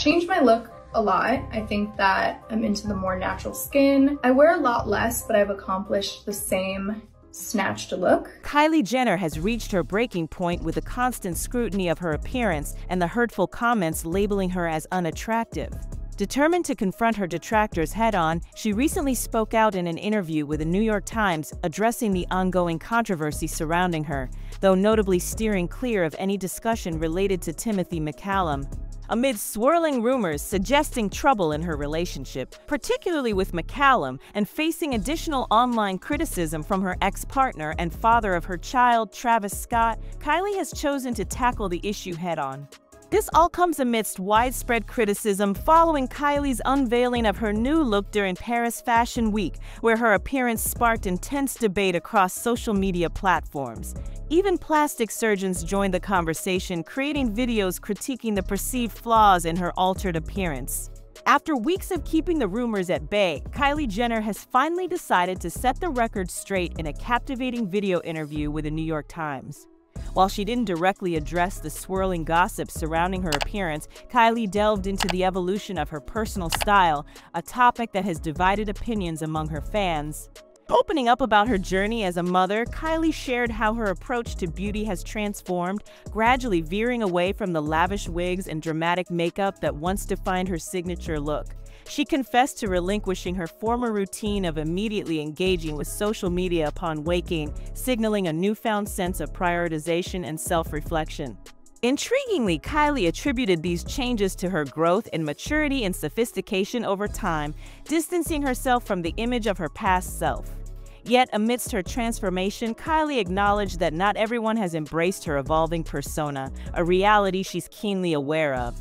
Changed my look a lot. I think that I'm into the more natural skin. I wear a lot less, but I've accomplished the same snatched look. Kylie Jenner has reached her breaking point with the constant scrutiny of her appearance and the hurtful comments labeling her as unattractive. Determined to confront her detractors head-on, she recently spoke out in an interview with the New York Times addressing the ongoing controversy surrounding her, though notably steering clear of any discussion related to Timothy McCallum amid swirling rumors suggesting trouble in her relationship, particularly with McCallum, and facing additional online criticism from her ex-partner and father of her child, Travis Scott, Kylie has chosen to tackle the issue head-on. This all comes amidst widespread criticism following Kylie's unveiling of her new look during Paris Fashion Week, where her appearance sparked intense debate across social media platforms. Even plastic surgeons joined the conversation, creating videos critiquing the perceived flaws in her altered appearance. After weeks of keeping the rumors at bay, Kylie Jenner has finally decided to set the record straight in a captivating video interview with the New York Times. While she didn't directly address the swirling gossip surrounding her appearance, Kylie delved into the evolution of her personal style, a topic that has divided opinions among her fans. Opening up about her journey as a mother, Kylie shared how her approach to beauty has transformed, gradually veering away from the lavish wigs and dramatic makeup that once defined her signature look. She confessed to relinquishing her former routine of immediately engaging with social media upon waking, signaling a newfound sense of prioritization and self-reflection. Intriguingly, Kylie attributed these changes to her growth in maturity and sophistication over time, distancing herself from the image of her past self. Yet, amidst her transformation, Kylie acknowledged that not everyone has embraced her evolving persona, a reality she's keenly aware of.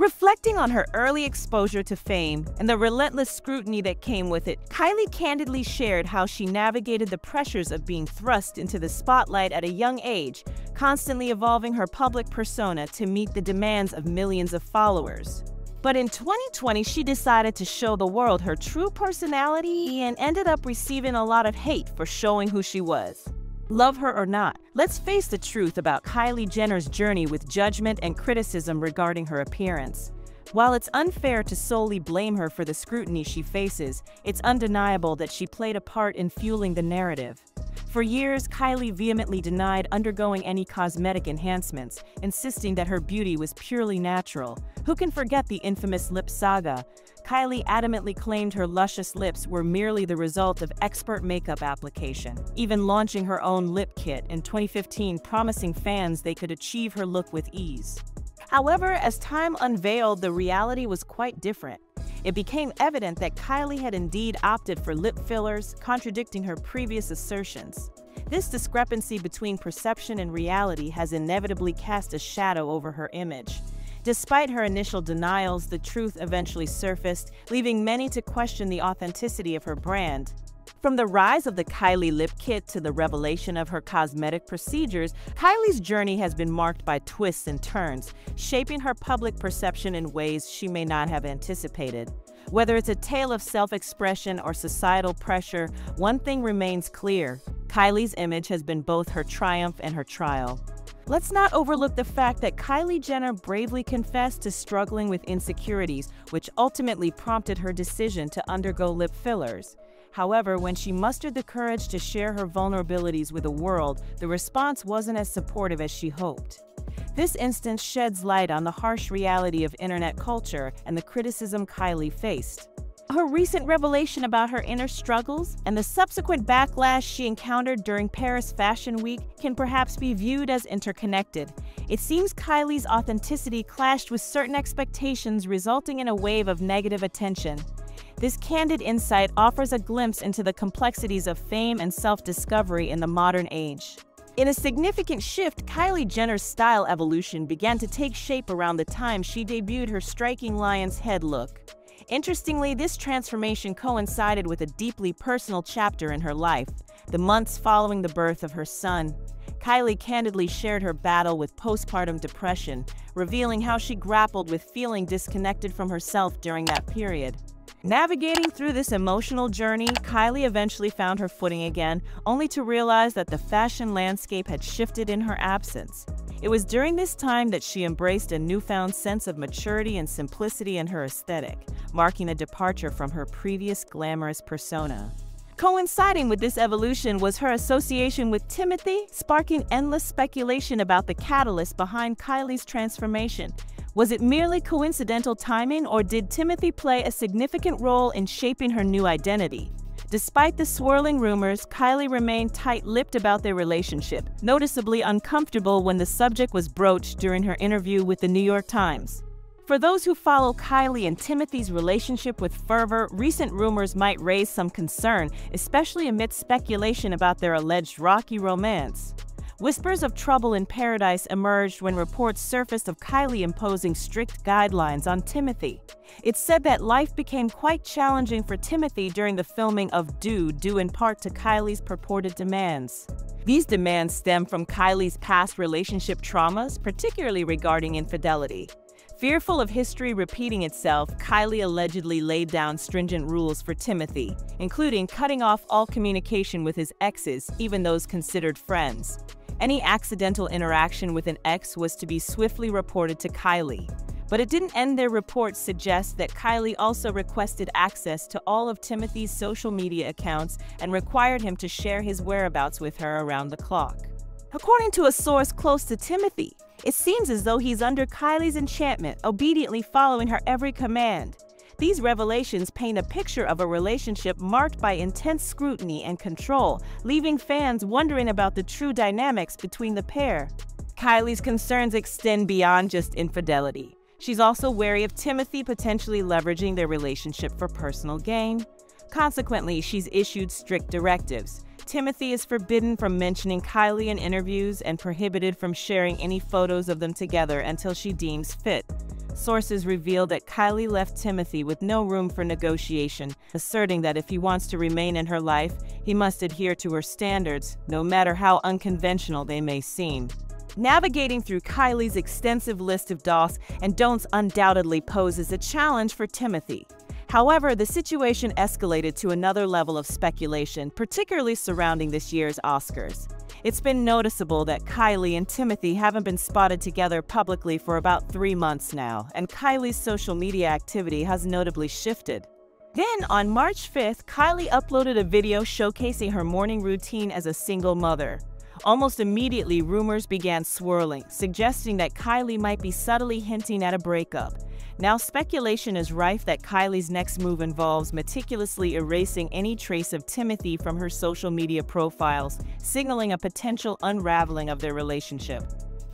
Reflecting on her early exposure to fame and the relentless scrutiny that came with it, Kylie candidly shared how she navigated the pressures of being thrust into the spotlight at a young age, constantly evolving her public persona to meet the demands of millions of followers. But in 2020, she decided to show the world her true personality and ended up receiving a lot of hate for showing who she was. Love her or not, let's face the truth about Kylie Jenner's journey with judgment and criticism regarding her appearance. While it's unfair to solely blame her for the scrutiny she faces, it's undeniable that she played a part in fueling the narrative. For years, Kylie vehemently denied undergoing any cosmetic enhancements, insisting that her beauty was purely natural. Who can forget the infamous lip saga? Kylie adamantly claimed her luscious lips were merely the result of expert makeup application, even launching her own lip kit in 2015 promising fans they could achieve her look with ease. However, as time unveiled, the reality was quite different. It became evident that Kylie had indeed opted for lip fillers, contradicting her previous assertions. This discrepancy between perception and reality has inevitably cast a shadow over her image. Despite her initial denials, the truth eventually surfaced, leaving many to question the authenticity of her brand. From the rise of the Kylie lip kit to the revelation of her cosmetic procedures, Kylie's journey has been marked by twists and turns, shaping her public perception in ways she may not have anticipated. Whether it's a tale of self-expression or societal pressure, one thing remains clear. Kylie's image has been both her triumph and her trial. Let's not overlook the fact that Kylie Jenner bravely confessed to struggling with insecurities, which ultimately prompted her decision to undergo lip fillers. However, when she mustered the courage to share her vulnerabilities with the world, the response wasn't as supportive as she hoped. This instance sheds light on the harsh reality of internet culture and the criticism Kylie faced. Her recent revelation about her inner struggles and the subsequent backlash she encountered during Paris Fashion Week can perhaps be viewed as interconnected. It seems Kylie's authenticity clashed with certain expectations, resulting in a wave of negative attention. This candid insight offers a glimpse into the complexities of fame and self-discovery in the modern age. In a significant shift, Kylie Jenner's style evolution began to take shape around the time she debuted her striking lion's head look. Interestingly, this transformation coincided with a deeply personal chapter in her life, the months following the birth of her son. Kylie candidly shared her battle with postpartum depression, revealing how she grappled with feeling disconnected from herself during that period. Navigating through this emotional journey, Kylie eventually found her footing again, only to realize that the fashion landscape had shifted in her absence. It was during this time that she embraced a newfound sense of maturity and simplicity in her aesthetic, marking a departure from her previous glamorous persona. Coinciding with this evolution was her association with Timothy, sparking endless speculation about the catalyst behind Kylie's transformation. Was it merely coincidental timing, or did Timothy play a significant role in shaping her new identity? Despite the swirling rumors, Kylie remained tight-lipped about their relationship, noticeably uncomfortable when the subject was broached during her interview with the New York Times. For those who follow Kylie and Timothy's relationship with fervor, recent rumors might raise some concern, especially amidst speculation about their alleged rocky romance. Whispers of trouble in paradise emerged when reports surfaced of Kylie imposing strict guidelines on Timothy. It's said that life became quite challenging for Timothy during the filming of Dune, due in part to Kylie's purported demands. These demands stem from Kylie's past relationship traumas, particularly regarding infidelity. Fearful of history repeating itself, Kylie allegedly laid down stringent rules for Timothy, including cutting off all communication with his exes, even those considered friends. Any accidental interaction with an ex was to be swiftly reported to Kylie. But it didn't end there. Reports suggest that Kylie also requested access to all of Timothy's social media accounts and required him to share his whereabouts with her around the clock. According to a source close to Timothy, it seems as though he's under Kylie's enchantment, obediently following her every command. These revelations paint a picture of a relationship marked by intense scrutiny and control, leaving fans wondering about the true dynamics between the pair. Kylie's concerns extend beyond just infidelity. She's also wary of Timothy potentially leveraging their relationship for personal gain. Consequently, she's issued strict directives. Timothy is forbidden from mentioning Kylie in interviews and prohibited from sharing any photos of them together until she deems fit. Sources reveal that Kylie left Timothy with no room for negotiation, asserting that if he wants to remain in her life, he must adhere to her standards, no matter how unconventional they may seem. Navigating through Kylie's extensive list of do's and don'ts undoubtedly poses a challenge for Timothy. However, the situation escalated to another level of speculation, particularly surrounding this year's Oscars. It's been noticeable that Kylie and Timothy haven't been spotted together publicly for about three months now, and Kylie's social media activity has notably shifted. Then, on March 5th, Kylie uploaded a video showcasing her morning routine as a single mother. Almost immediately, rumors began swirling, suggesting that Kylie might be subtly hinting at a breakup. Now, speculation is rife that Kylie's next move involves meticulously erasing any trace of Timothy from her social media profiles, signaling a potential unraveling of their relationship.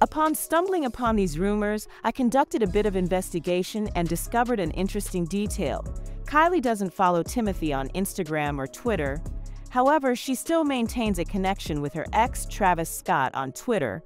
Upon stumbling upon these rumors, I conducted a bit of investigation and discovered an interesting detail. Kylie doesn't follow Timothy on Instagram or Twitter. However, she still maintains a connection with her ex, Travis Scott, on Twitter,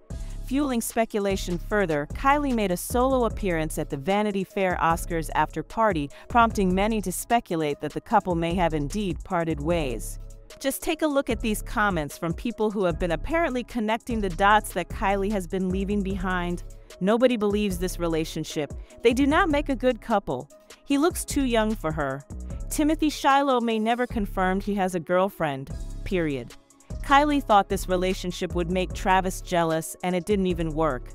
Fueling speculation further, Kylie made a solo appearance at the Vanity Fair Oscars after party, prompting many to speculate that the couple may have indeed parted ways. Just take a look at these comments from people who have been apparently connecting the dots that Kylie has been leaving behind. Nobody believes this relationship. They do not make a good couple. He looks too young for her. Timothy Shiloh may never confirm he has a girlfriend. Period. Kylie thought this relationship would make Travis jealous, and it didn't even work.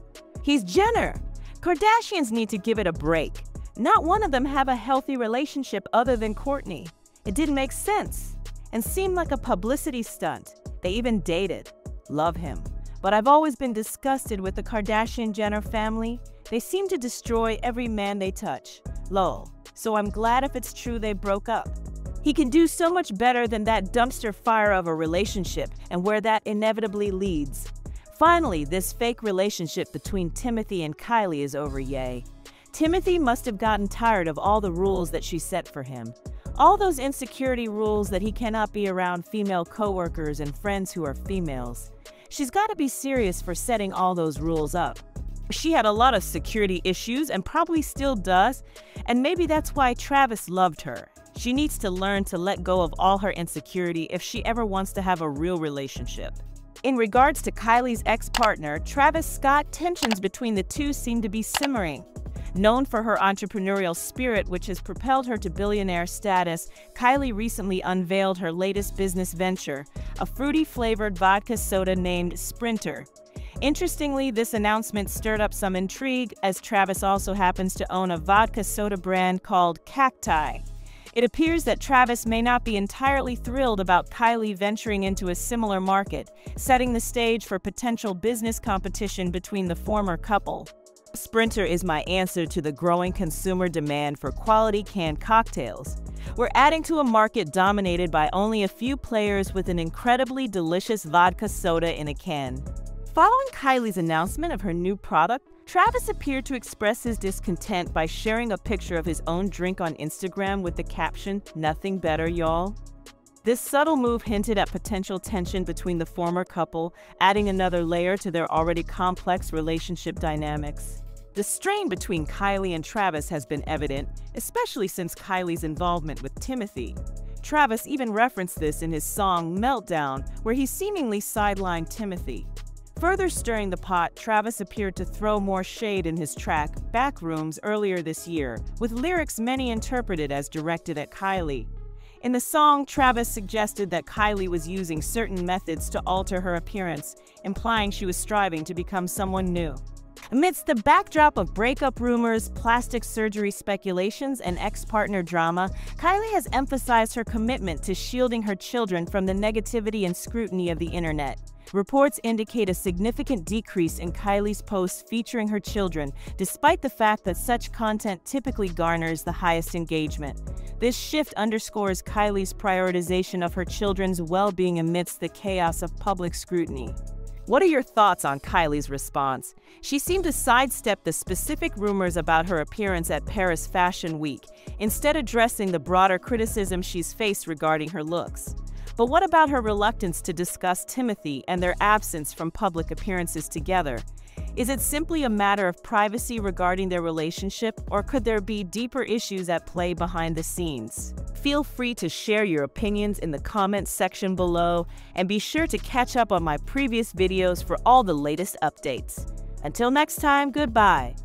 He's Jenner. Kardashians need to give it a break. Not one of them have a healthy relationship other than Kourtney. It didn't make sense and seemed like a publicity stunt. They even dated. Love him. But I've always been disgusted with the Kardashian Jenner family. They seem to destroy every man they touch. Lol. So I'm glad if it's true they broke up. He can do so much better than that dumpster fire of a relationship and where that inevitably leads. Finally, this fake relationship between Timothy and Kylie is over, yay. Timothy must have gotten tired of all the rules that she set for him. All those insecurity rules that he cannot be around female coworkers and friends who are females. She's got to be serious for setting all those rules up. She had a lot of security issues and probably still does, and maybe that's why Travis loved her she needs to learn to let go of all her insecurity if she ever wants to have a real relationship. In regards to Kylie's ex partner, Travis Scott, tensions between the two seem to be simmering. Known for her entrepreneurial spirit, which has propelled her to billionaire status, Kylie recently unveiled her latest business venture, a fruity flavored vodka soda named Sprinter. Interestingly, this announcement stirred up some intrigue as Travis also happens to own a vodka soda brand called Cacti. It appears that Travis may not be entirely thrilled about Kylie venturing into a similar market, setting the stage for potential business competition between the former couple. Sprinter is my answer to the growing consumer demand for quality canned cocktails. We're adding to a market dominated by only a few players with an incredibly delicious vodka soda in a can. Following Kylie's announcement of her new product, Travis appeared to express his discontent by sharing a picture of his own drink on Instagram with the caption, Nothing better, y'all. This subtle move hinted at potential tension between the former couple, adding another layer to their already complex relationship dynamics. The strain between Kylie and Travis has been evident, especially since Kylie's involvement with Timothy. Travis even referenced this in his song Meltdown, where he seemingly sidelined Timothy. Further stirring the pot, Travis appeared to throw more shade in his track, Backrooms, earlier this year, with lyrics many interpreted as directed at Kylie. In the song, Travis suggested that Kylie was using certain methods to alter her appearance, implying she was striving to become someone new. Amidst the backdrop of breakup rumors, plastic surgery speculations, and ex partner drama, Kylie has emphasized her commitment to shielding her children from the negativity and scrutiny of the internet. Reports indicate a significant decrease in Kylie's posts featuring her children, despite the fact that such content typically garners the highest engagement. This shift underscores Kylie's prioritization of her children's well being amidst the chaos of public scrutiny. What are your thoughts on Kylie's response? She seemed to sidestep the specific rumors about her appearance at Paris Fashion Week, instead addressing the broader criticism she's faced regarding her looks. But what about her reluctance to discuss Timothy and their absence from public appearances together? Is it simply a matter of privacy regarding their relationship, or could there be deeper issues at play behind the scenes? Feel free to share your opinions in the comments section below, and be sure to catch up on my previous videos for all the latest updates. Until next time, goodbye.